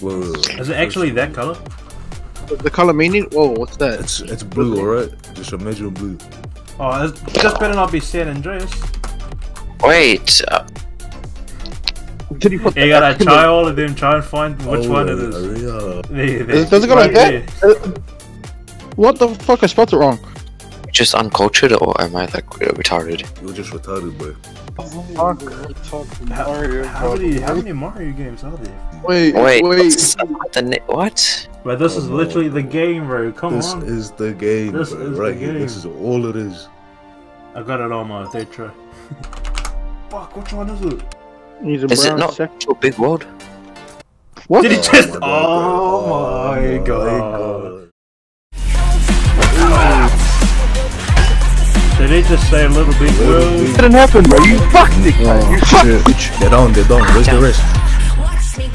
Whoa, whoa, whoa. Is it actually that color? The color meaning? Whoa, what's that? It's it's blue, alright. Just a imagine blue. Oh, it's, this better not be San Andreas. Wait, uh, Did you put You gotta try all of them, try and find which Oh, one it is. Hurry. There, there, Does, does it go like right that? there. Uh, what the fuck? I spelled it wrong. Just uncultured or am I like retarded? You're just retarded, bro. Fuck. How, how many how many Mario games are there? Wait, Wait, wait. the what? But this is Oh, no. literally the game, bro. Come This on. is the game, This bro. is the right here. This is all it is. I got it on my third try. Fuck, which one is it? He's a Is it not sec- to big world? What? Did he Oh just? my God, Oh, my Oh god. God. Did he just say a little big Little word? big- didn't happen, bro. You fucked it, man. You Oh, fucked it. They're down, they're down. Where's the rest? Watch me.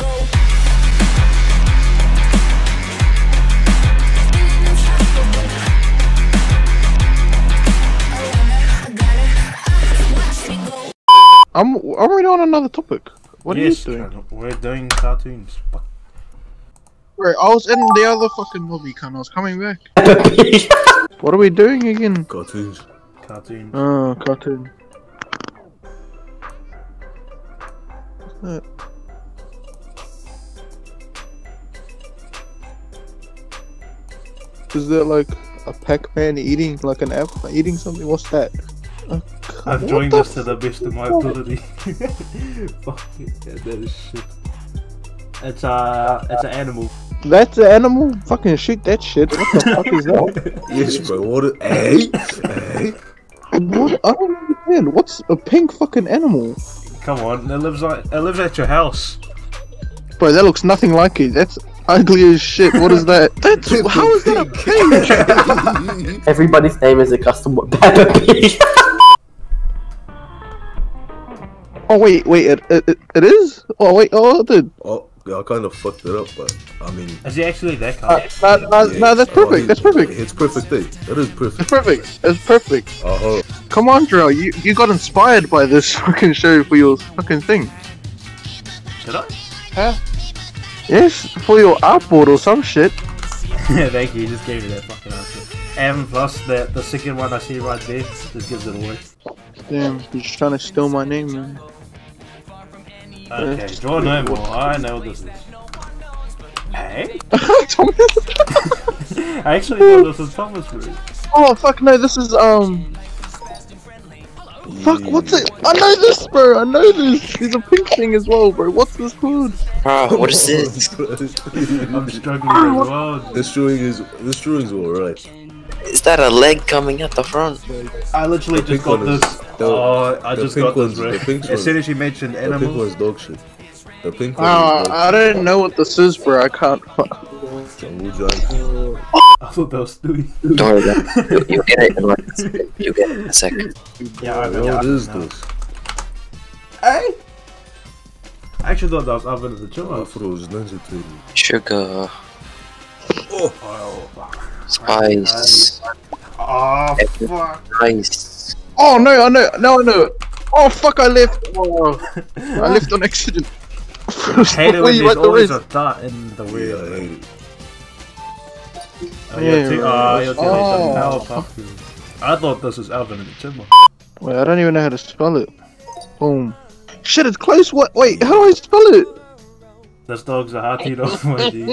I'm already on another topic. What yes, are you doing? We're doing cartoons. Fuck. Right, I was in the other fucking movie, cunt. I was coming back. what are we doing again? Cartoons. Cartoons. Oh, cartoon. What's that? Is there like a Pac-Man eating like an apple, eating something? What's that? Uh, I've what joined the this to the best of my ability. Fuck it, yeah, that is shit. It's uh, it's an animal. That's an animal? Fucking shoot that shit. What the fuck is that? Yes, bro. What? A- hey, hey. What? I don't understand. What's a pink fucking animal? Come on, it lives like it lives at your house. Bro, that looks nothing like it. That's ugly as shit. What is that? That's how is that a pig? Everybody's name is a custom Peppa Pig. Oh wait, wait, it, it, it- it is? Oh wait, oh it did. Oh, yeah, I kind of fucked it up, but I mean. Is he actually that Uh, color? no, no, yeah, no, that's oh, perfect. he- That's perfect. It's perfect thing. That is perfect. It's perfect. perfect. It's perfect. Uh huh. Come on, Drill. You you got inspired by this fucking show for your fucking thing. Did I? Huh? Yes, for your artboard or some shit. Yeah, Thank you. You just gave me that fucking answer. And plus, the the second one I see right there just gives it away. Damn, you're trying to steal my name, man. Okay, draw no more. I know what this is. Hey? Thomas- I actually thought this was Thomas Root. oh fuck no, this is um. Fuck, what's it? I know this, bro. I know this. There's a pink thing as well, bro. What's this food? Bro, what is this? I'm struggling as well. This drawing is this drawing is alright. Is that a leg coming at the front? I literally The just got one is- this. the- oh, I just pink got this, one's- bro. the pink As soon as you mentioned The pink animals, one's dog shit. The pink one Uh, is dog I don't know what this is, bro. I can't. Jungle giant. I thought that was Stewie. Don't worry about. You, you get it in like. You get it in a second. Yeah, I know. What is now. this? Hey! I actually thought that was Alvin of the I Chipmunks. thought it was Ninja Turtle. Sugar, Oh, fuck. Spice, Oh, fuck. rice. Oh no, I know, no, I know. Oh fuck, I left. Oh, I left on accident. I hate it when there's at the always wrist? a dot in the wheel. Yeah, I hate it. Oh, you're Yeah, too, right. oh, you're too Oh. late. I thought this was Alvin and the Chipmunks. Wait, I don't even know how to spell it. Boom. Shit, it's close. What? Wait, how do I spell it? This dog's a hot eat off oh my G.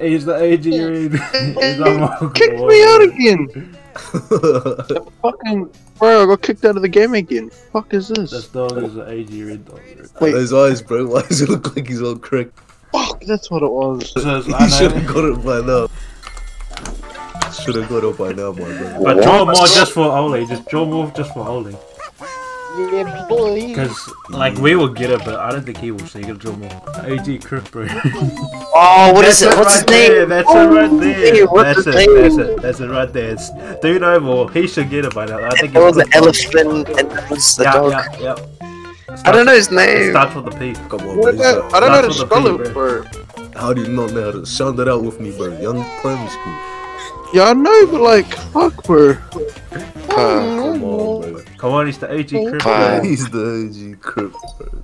He's the AG read. He's the kicked me out again. Fucking bro, I got kicked out of the game again. Fuck is This this? dog is an AG red dog. Wait. Those eyes, bro. Why does it look like he's all crack? Fuck, that's what it was. So He I should have got it by now. Should have got it by now, my brother. But draw more just for Ole. Just draw more just for Ole. Yeah, boy. Because, like, we will get it, but I don't think he will, so you gotta draw more. AG Crip, bro. Oh, what is That's it? What's his right there, name? That's it right there. What's that's his it, name? that's it, that's it right there. It's, do you know more? He should get it by now. I think it was an elephant and there was the yeah, dog. Yeah, yeah. I don't know his It name. starts with the P. Come on, What bro. I don't know how to spell the it, bro. How do you not know how to sound it out with me, bro? Young primary school. Yeah, I know, but like, fuck, bro. Uh, Come on, bro. Come on, he's the AG Crip. Fine. He's the OG crip.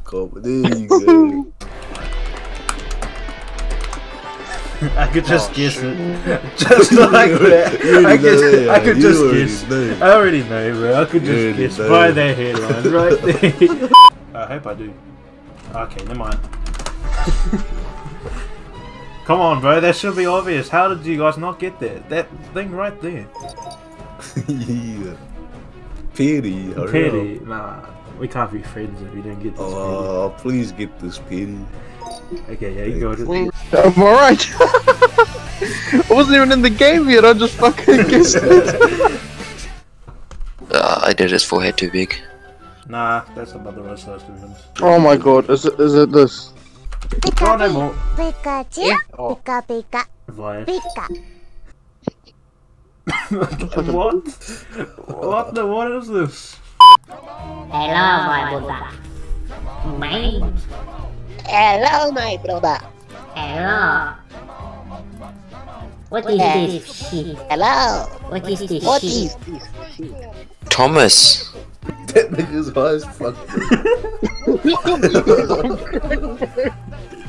Come on, there you go. I could just Oh, guess shit. it. Just like that. You I, guess, know, yeah. I could You just already guess. know. I already know, bro. I could just already guess know. by their headline right there. I hope I do. Okay, never mind. Come on, bro. That should be obvious. How did you guys not get that? That thing right there. yeah. Pity, hurry Pity. Nah, we can't be friends if we don't get this. Oh, uh, please get this pity. Okay, yeah, you go. I'm alright. I wasn't even in the game yet, I just fucking guessed it. uh, I did his forehead too big. Nah, that's about the rest of us. Oh my god, is it, is it this? Pika, oh, no more. Pikachu? Yeah. Oh. Pika, pika. Pika what? What the? What is this? Hello, my brother. Mate. Hello my brother Hello. What is this shit? Hello What is this What shit? is this shit? Thomas. That nigga's high as fuck.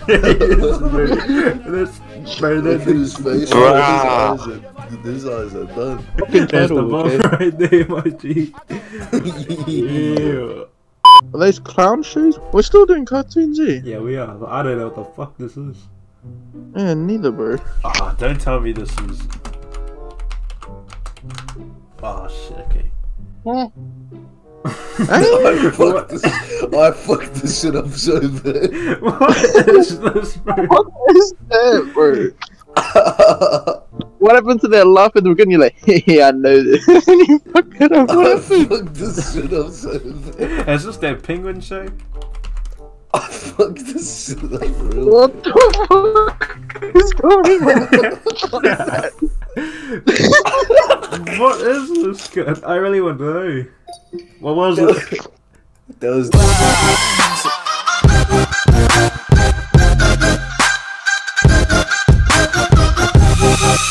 this, bro, Look at that, his face. Bruh. His eyes are, his eyes are done. that's the Title, okay? right there, my G. Yeah. Are those clown shoes? We're still doing cartoons, eh? Yeah, we are. But I don't know what the fuck this is. Yeah, neither, bro. Ah, don't tell me this is. Oh shit. Okay. I fucked this. I fucked this shit up so bad. what is this, bro? What is that, bro? What happened to that laugh at the beginning? You're like, hey, I know this. and you fuck it up. What I fucked this shit up so bad. Is this that penguin show? I fucked this shit up real What the fuck is going on? what is this? guy? I really want to know. What was it? That was.